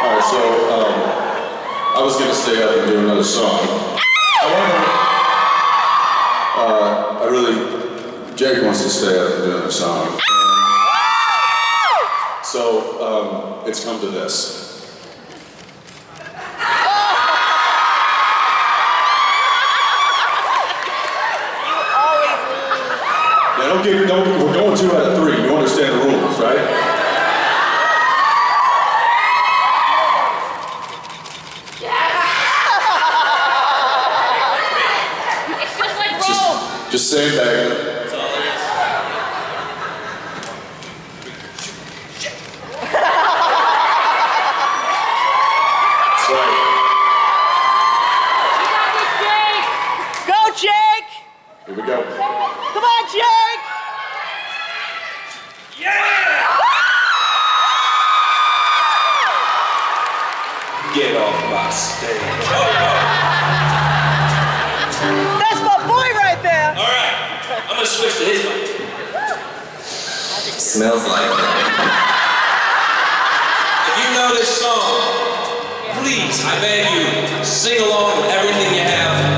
All right, so um, I was gonna stay up and do another song. However, uh, I really, Jake wants to stay up and do another song. So um, it's come to this. Don't get, don't, we're going two out of three. You understand the rules, right? It's just like Rome. Just sandbag it. That's right. You got this, Jake. Go, Jake! Here we go. Come on, Jake! Get off my stage. Switch to his mic. Smells like If you know this song, please, I beg you, sing along with everything you have,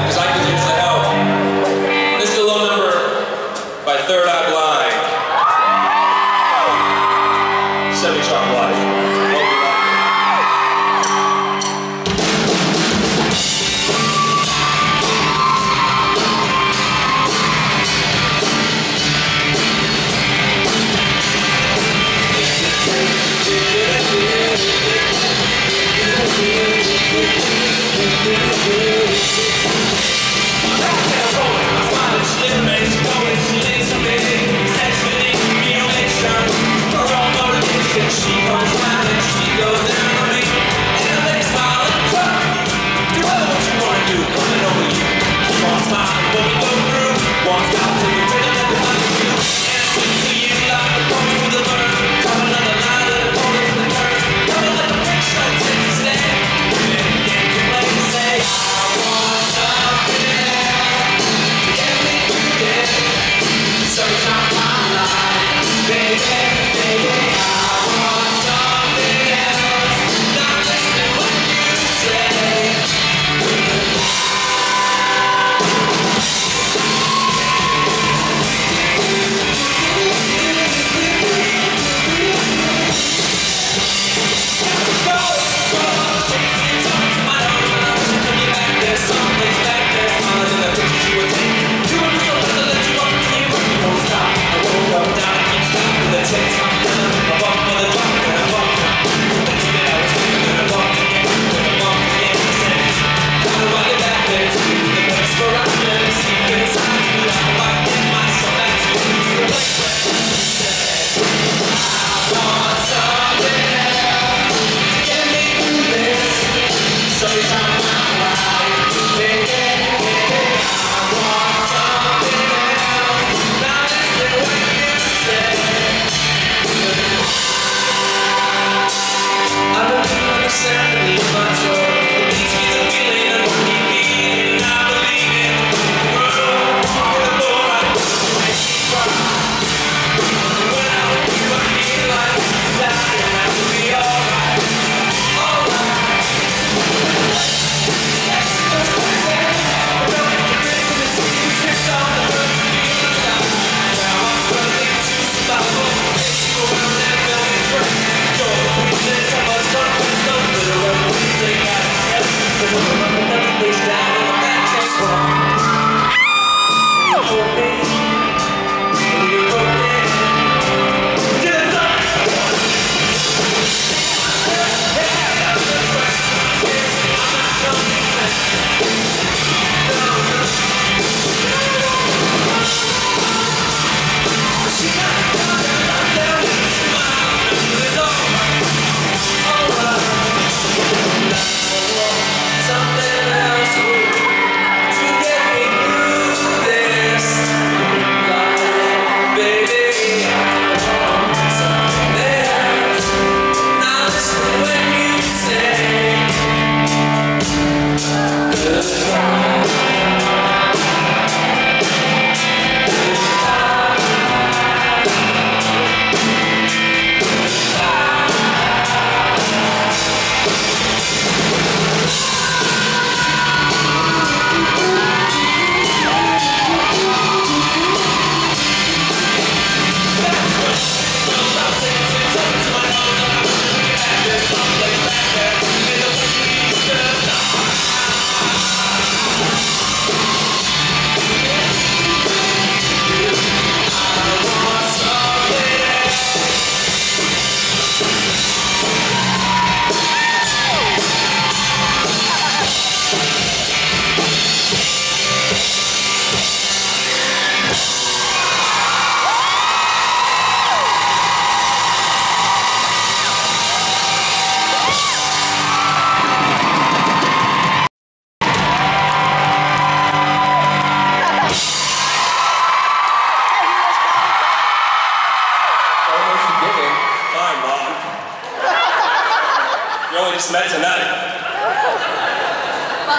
Miss Mezzanotte.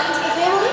To the family.